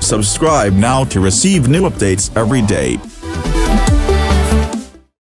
Subscribe now to receive new updates every day.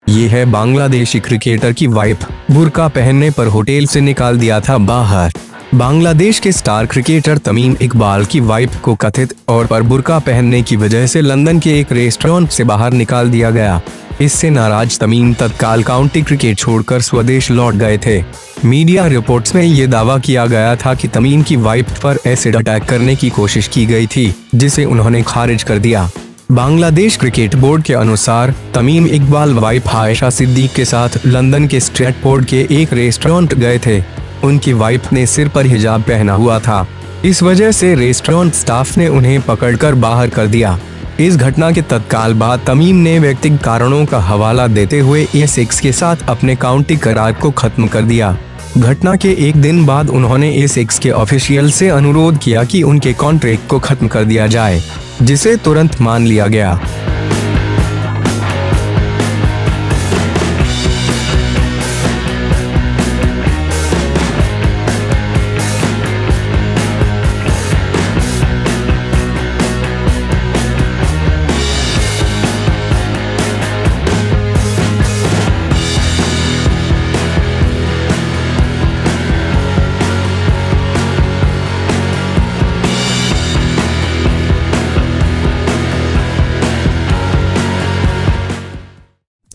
ये है Bangladeshi cricketer की वाइफ। बुरका पहनने पर होटल से निकाल दिया था बाहर। बांग्लादेश के स्टार क्रिकेटर तमीम इकबाल की वाइफ को कथित और पर बुरका पहनने की वजह से लंदन के एक रेस्टोरेंट से बाहर निकाल दिया गया। इससे नाराज़ तमीम तत्काल काउंटी क्रिकेट छोड़कर स्वदेश लौट गए थे। मीडिया रिपोर्ट्स में ये दावा किया गया था कि तमीम की वाइफ पर एसिड अटैक करने की कोशिश की गई थी, जिसे उन्होंने खारिज कर दिया। बांग्लादेश क्रिकेट बोर्ड के अनुसार, तमीम इकबाल वाइफ आयशा सिद्दीक के साथ लंदन के स्ट्रेटफोर्ड के एक रेस्टोरेंट गए थे। उनकी वाइफ ने सिर पर हिजाब पहना हुआ था। इस वजह से रेस्टोरेंट स्टाफ ने उन्हें पकड़कर बाहर कर दिया। इस घटना के तत्काल बाद तमीम ने व्यक्तिगत कारणों का हवाला देते हुए एस एक्स के साथ अपने काउंटी करार को खत्म कर दिया। घटना के एक दिन बाद उन्होंने एस एक्स के ऑफिशियल से अनुरोध किया कि उनके कॉन्ट्रैक्ट को खत्म कर दिया जाए, जिसे तुरंत मान लिया गया।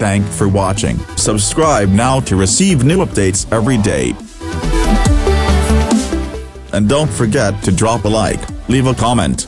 Thank for watching. Subscribe now to receive new updates every day. And don't forget to drop a like, leave a comment.